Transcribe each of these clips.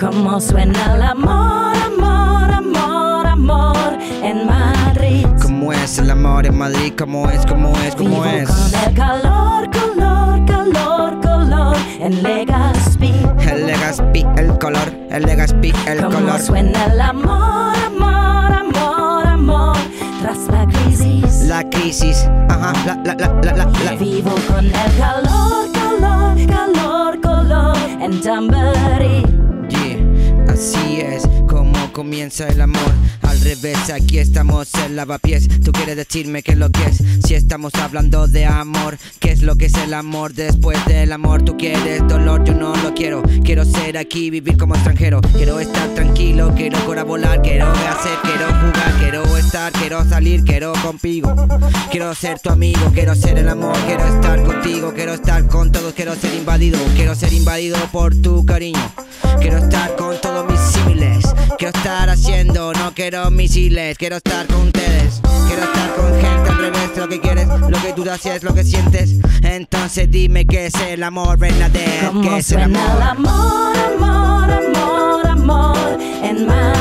Cómo suena el amor, amor, amor, amor en Madrid. ¿Cómo es el amor en Madrid? ¿Cómo es? ¿Cómo es? ¿Cómo Vivo es? con el calor, calor, calor, color en Legazpi. El Legazpi, el color, el Legazpi, el Cómo color. suena el amor, amor, amor, amor tras la crisis. La crisis, ajá, la, la, la, la, la, la. Vivo con el calor, calor, calor, color en Tamboril. Así es como comienza el amor. Al revés, aquí estamos en lavapiés. Tú quieres decirme qué es lo que es. Si estamos hablando de amor, ¿qué es lo que es el amor? Después del amor, tú quieres dolor, yo no lo quiero. Quiero ser aquí, vivir como extranjero. Quiero estar tranquilo, quiero volar, quiero hacer, quiero jugar, quiero estar, quiero salir, quiero contigo. Quiero ser tu amigo, quiero ser el amor, quiero estar contigo, quiero estar con todos, quiero ser invadido, quiero ser invadido por tu cariño. Quiero estar con todos mis símiles, quiero estar haciendo, no quiero misiles, quiero estar con ustedes, quiero estar con gente al revés, lo que quieres, lo que tú si es lo que sientes. Entonces dime qué es el amor, Bernadette, Cómo qué es el amor. amor, amor, amor, amor en.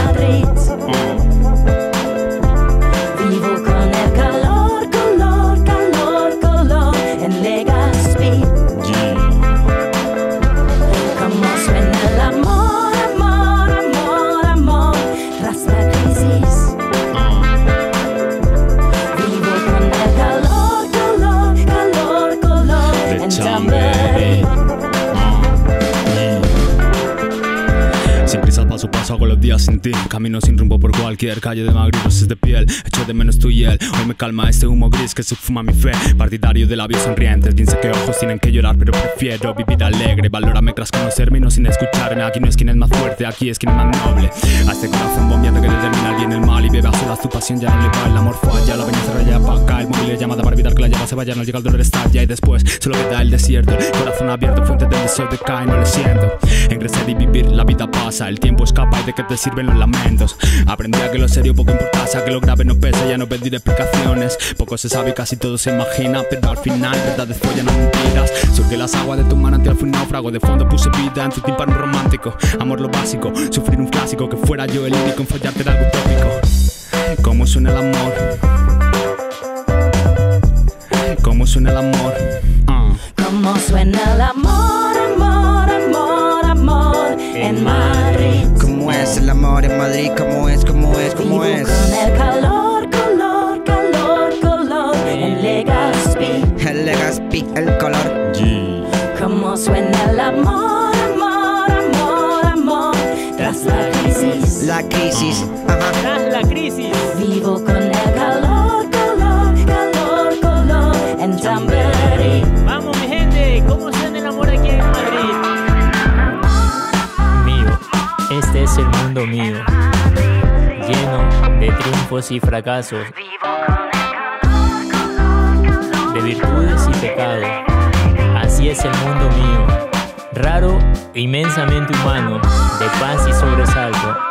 Paso paso hago los días sin ti. Camino sin rumbo por cualquier calle de Madrid Rosas de piel, echo de menos tu y él Hoy me calma este humo gris que se fuma mi fe. Partidario de labios sonrientes Bien sé que ojos tienen que llorar pero prefiero vivir alegre. Valórame tras conocerme y no sin escucharme. Aquí no es quien es más fuerte, aquí es quien es más noble A este a tu pasión ya no le va El amor falla, la se raya pa' acá El móvil es llamada para evitar que la llama se vaya No llega el dolor estalla y después solo queda el desierto. El corazón abierto, fuente del deseo de caer, no le siento. En crecer y vivir la vida pasa El tiempo escapa y de qué te sirven los lamentos. Aprendí a que lo serio poco importa, que lo grave no pesa Ya no pedir explicaciones. Poco se sabe y casi todo se imagina Pero al final verdades follan no mentiras. Surge las aguas de tu manantial un náufrago De fondo puse vida en tu tímpano romántico. Amor lo básico, sufrir un clásico Que fuera yo el único en fallarte de algo utópico ¿Cómo suena el amor? ¿Cómo suena el amor? Ah. Cómo suena el amor, amor, amor, amor en Madrid. ¿Cómo es el amor en Madrid? ¿Cómo es? ¿Cómo es? ¿Cómo Vivo es? con el calor, calor, calor, color en Legazpi. El Legazpi, el color. Cómo suena La crisis, ajá. Tras la crisis. Vivo con el calor, calor, calor, color en Tamboril. Vamos, mi gente, ¿cómo suena el amor aquí en Madrid? Mío, este es el mundo mío, lleno de triunfos y fracasos, de virtudes y pecados. Así es el mundo mío, raro e inmensamente humano, de paz y sobresalto.